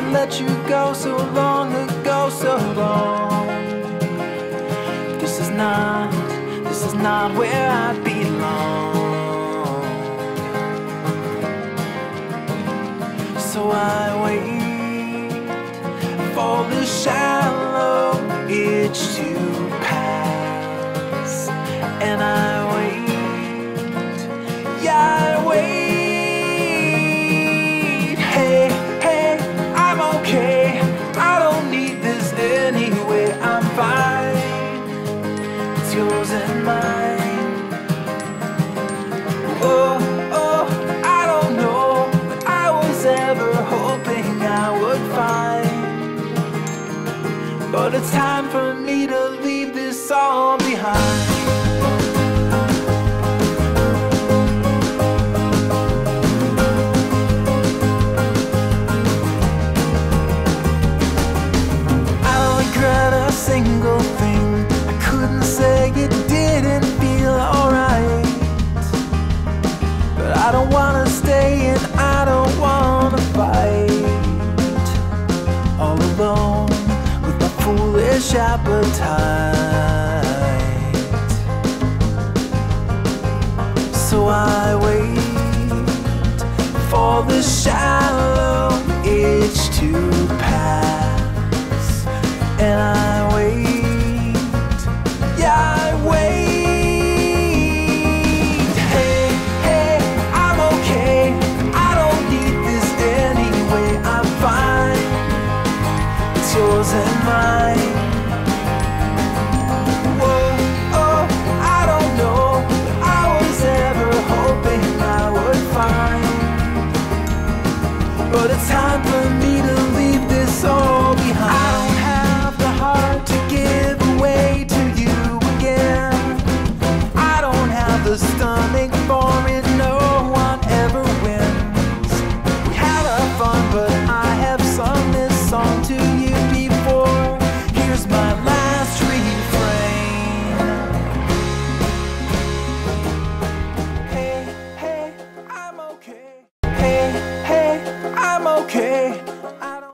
ago, so long ago, so long. This is not, this is not where I belong. So I wait for the shallow itch to yours and mine. Oh, oh, I don't know what I was ever hoping I would find. But it's time for me to leave this all behind. Foolish appetite. So I wait for the shallow itch to